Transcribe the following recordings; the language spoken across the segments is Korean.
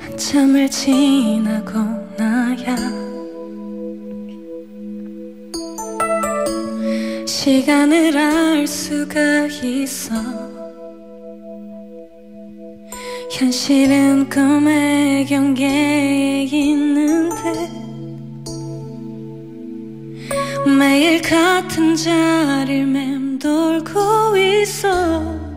한참을 지나고 나야 시간을 알 수가 있어 현실은 꿈의 경계에 있는데 매일 같은 자리를 맴돌고 있어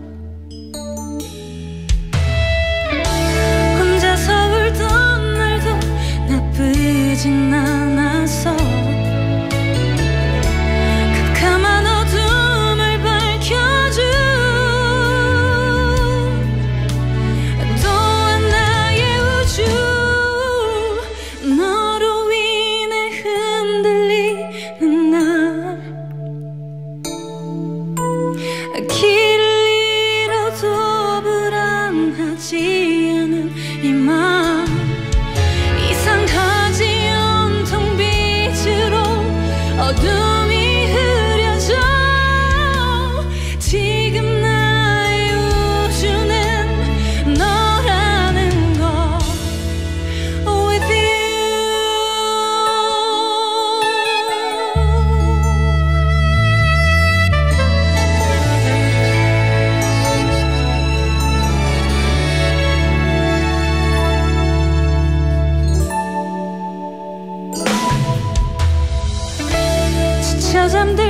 길을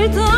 sevdan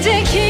이제 기